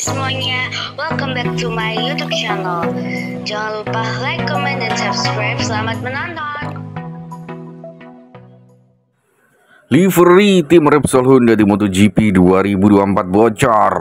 semuanya, welcome back to my YouTube channel. Jangan lupa like, comment, dan subscribe. Selamat menonton. Livery tim Repsol Honda di MotoGP 2024 bocor.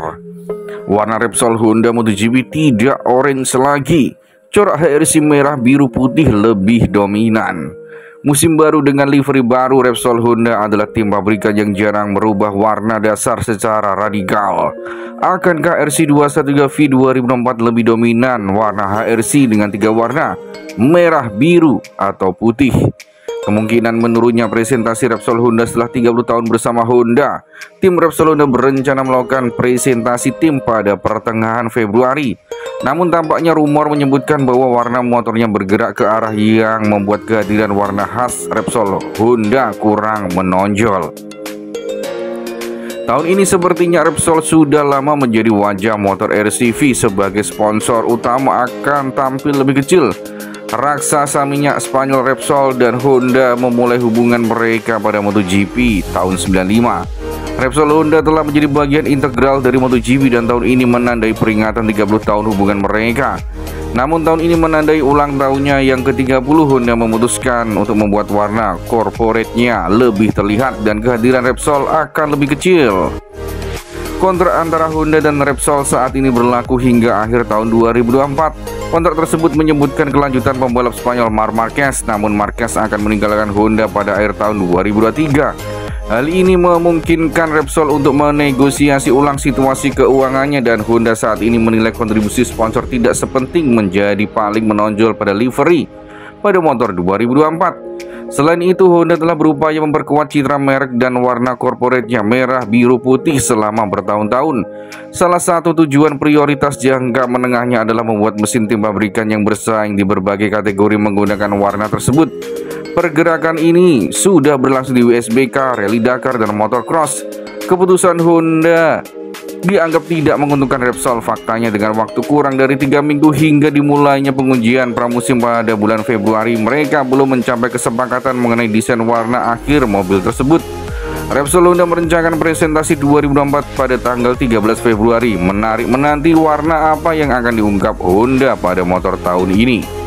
Warna Repsol Honda MotoGP tidak orange lagi. Corak HRC merah biru putih lebih dominan. Musim baru dengan livery baru Repsol Honda adalah tim pabrikan yang jarang merubah warna dasar secara radikal. Akankah RC213V 2004 lebih dominan warna HRC dengan tiga warna? Merah, biru, atau putih? Kemungkinan menurunnya presentasi Repsol Honda setelah 30 tahun bersama Honda. Tim Repsol Honda berencana melakukan presentasi tim pada pertengahan Februari. Namun tampaknya rumor menyebutkan bahwa warna motornya bergerak ke arah yang membuat kehadiran warna khas Repsol Honda kurang menonjol. Tahun ini sepertinya Repsol sudah lama menjadi wajah motor RCV sebagai sponsor utama akan tampil lebih kecil Raksasa minyak Spanyol Repsol dan Honda memulai hubungan mereka pada MotoGP tahun 95. Repsol Honda telah menjadi bagian integral dari MotoGP dan tahun ini menandai peringatan 30 tahun hubungan mereka. Namun tahun ini menandai ulang tahunnya yang ke-30 Honda memutuskan untuk membuat warna corporate-nya lebih terlihat dan kehadiran Repsol akan lebih kecil. Kontrak antara Honda dan Repsol saat ini berlaku hingga akhir tahun 2024. Kontrak tersebut menyebutkan kelanjutan pembalap Spanyol Mar Marquez, namun Marquez akan meninggalkan Honda pada akhir tahun 2023. Hal ini memungkinkan Repsol untuk menegosiasi ulang situasi keuangannya dan Honda saat ini menilai kontribusi sponsor tidak sepenting menjadi paling menonjol pada livery pada motor 2024. Selain itu, Honda telah berupaya memperkuat citra merek dan warna korporatnya merah, biru, putih selama bertahun-tahun. Salah satu tujuan prioritas jangka menengahnya adalah membuat mesin tim pabrikan yang bersaing di berbagai kategori menggunakan warna tersebut. Pergerakan ini sudah berlangsung di WSBK, Rally Dakar, dan Motocross. Keputusan Honda dianggap tidak menguntungkan Repsol. Faktanya dengan waktu kurang dari tiga minggu hingga dimulainya pengujian pramusim pada bulan Februari, mereka belum mencapai kesepakatan mengenai desain warna akhir mobil tersebut. Repsol Honda merencanakan presentasi 2024 pada tanggal 13 Februari. Menarik menanti warna apa yang akan diungkap Honda pada motor tahun ini.